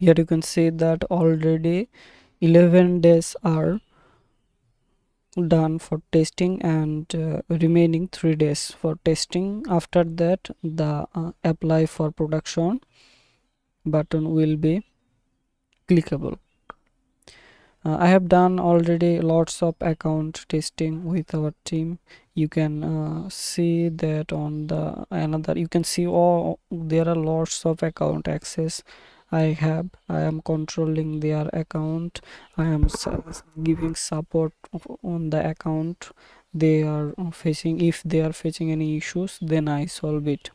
here you can see that already 11 days are done for testing and uh, remaining three days for testing. After that the uh, apply for production button will be clickable. Uh, i have done already lots of account testing with our team. You can uh, see that on the another you can see all there are lots of account access i have i am controlling their account. I am giving support on the account they are facing. If they are facing any issues then i solve it.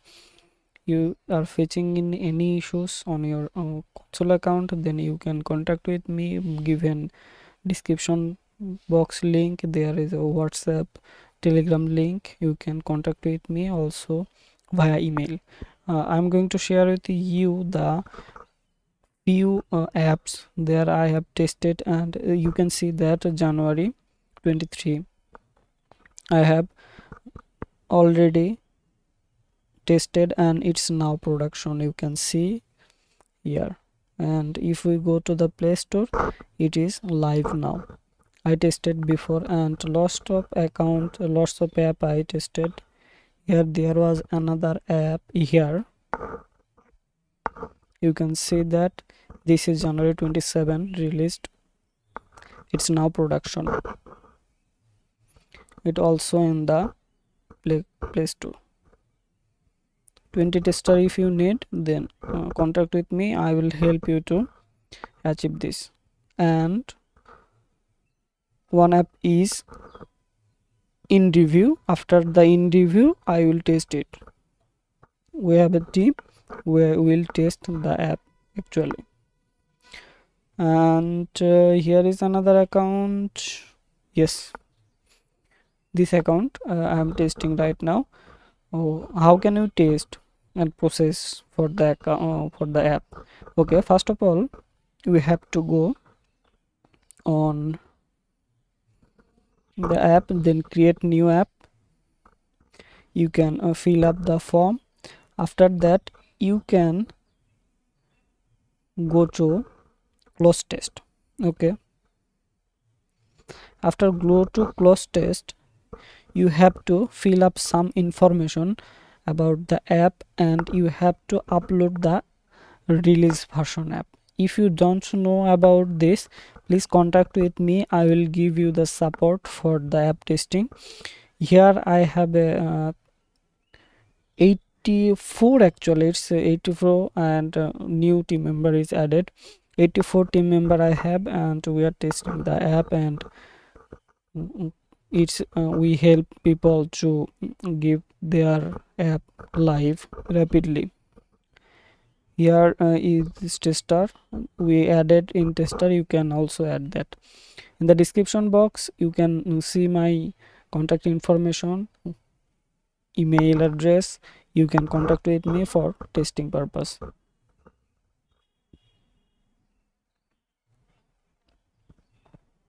You are facing in any issues on your uh, console account then you can contact with me given description box link. There is a whatsapp telegram link. You can contact with me also via email. Uh, i'm going to share with you the few uh, apps there i have tested and uh, you can see that january 23 i have already tested and it's now production you can see here. And if we go to the play store it is live now. I tested before and lost of account lots of app i tested. Here there was another app here you can see that this is january 27 released. It's now production. It also in the play, play store. 20 tester if you need then uh, contact with me. I will help you to achieve this. And one app is in review after the in review i will test it. We have a team where we'll test the app actually. And uh, here is another account. Yes. This account uh, i am testing right now. Oh, how can you test and process for the uh, for the app? Okay first of all we have to go on the app then create new app. You can uh, fill up the form. After that you can go to close test okay? After go to close test you have to fill up some information about the app and you have to upload the release version app. If you don't know about this please contact with me. I will give you the support for the app testing. Here i have a uh, 84 actually it's 84 and uh, new team member is added. 84 team member i have and we are testing the app and it's uh, we help people to give their app live rapidly. Here uh, is tester. We added in tester you can also add that. In the description box you can see my contact information email address you can contact with me for testing purpose